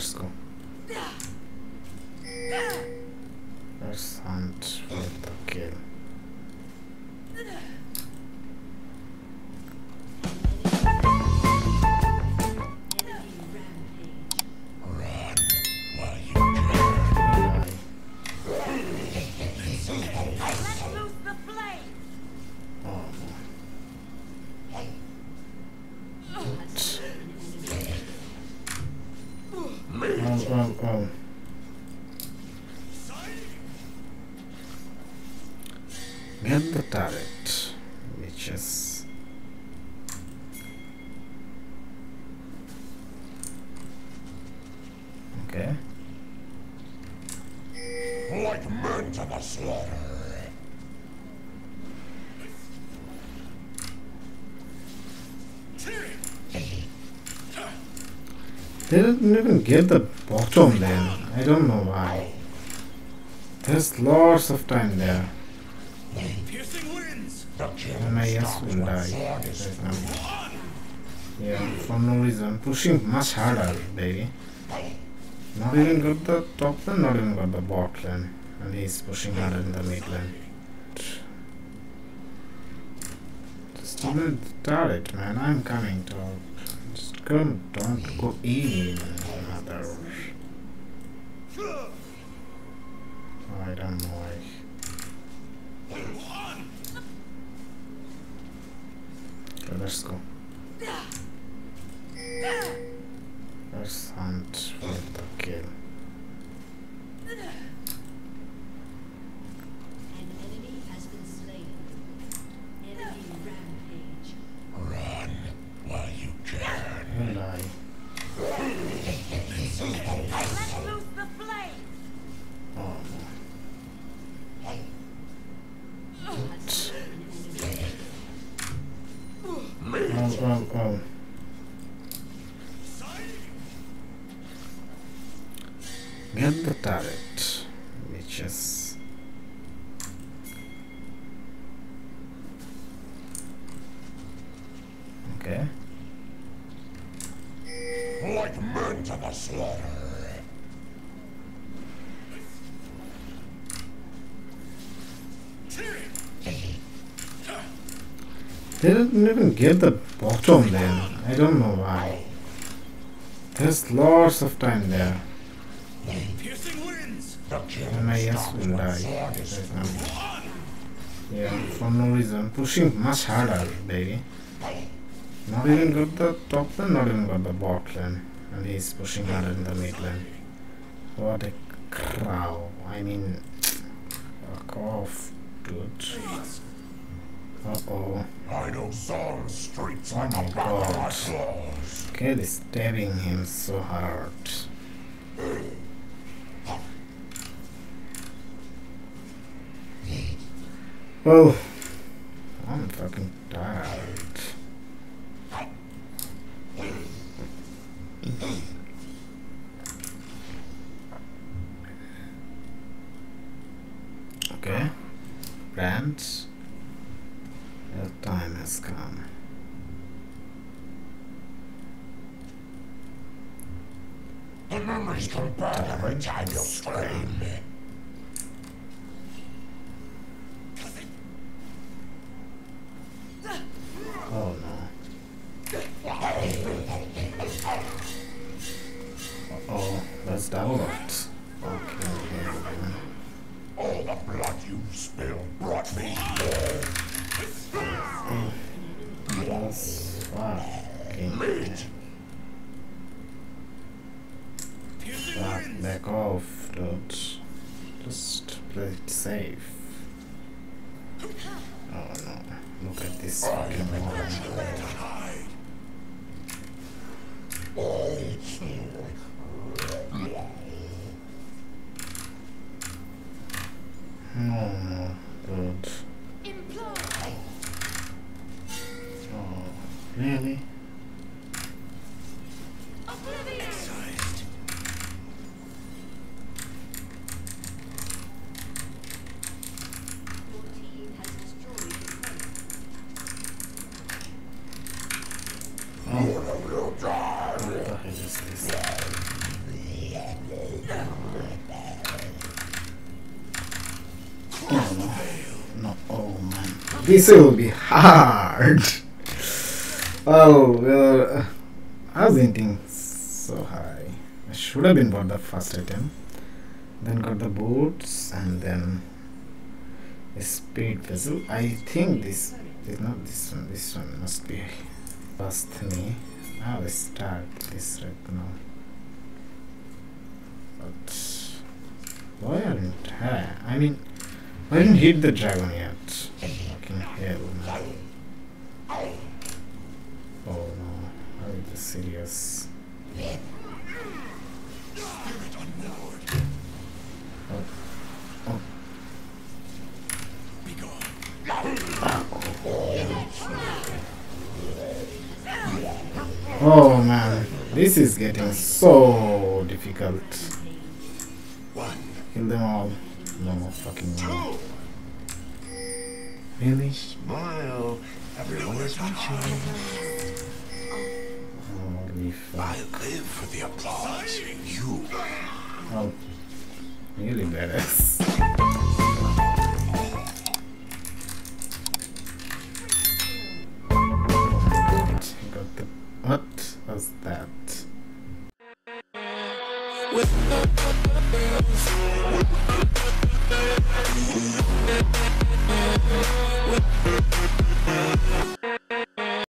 let's go. Let's hunt for the kill. Bye. Let loose the flame! Get the turret, which is okay. Like men to the slaughter. They didn't even get the bottom then. I don't know why. There's lots of time there. Piercing winds. The king And I yes will when die. sword Right. Yeah, for no reason. Pushing much harder, baby. Not even got the top lane, not even got the bot lane. And he's pushing harder in the mid lane. Just even turret, man. I'm coming to. Just come, don't go in, mother. I don't know why. Let's go. Oh, oh. Get the turret, which is okay. Like men to the slaughter. They didn't even get the bottom then. I don't know why. There's lots of time there. Piercing winds. And I yes stops will die. sword is Right now. Yeah, for no reason. Pushing much harder, baby. Not even got the top lane, not even got the bot lane. And he's pushing harder in the mid lane. What a crow. I mean, fuck off, dude. Uh oh. I know Saul's streets Oh like my the back of my God. Kid is stabbing him so hard. Oh, I'm fucking tired. Okay, brands. Time has oh, come. The oh, memories come back every time you scream. Oh no. Oh, that's double Meat. Piercing back off, dude. Just play it safe. Oh no, look at this fucking woman. No, no, This will be hard. Oh, well, uh, I was hinting so high. I should have been bought the first item. Then got the boots and then a speed vessel. I think this is not this one. This one must be past me. I will start this right now. But why aren't I? I mean, I didn't hit the dragon yet. Fucking hell, man. Oh no, are you serious? Oh man, this is getting so difficult. One, Kill them all. No more fucking way. Really? smile. Everyone is watching. Holy fuck. I live for the applause. You Oh, really badass. Was that?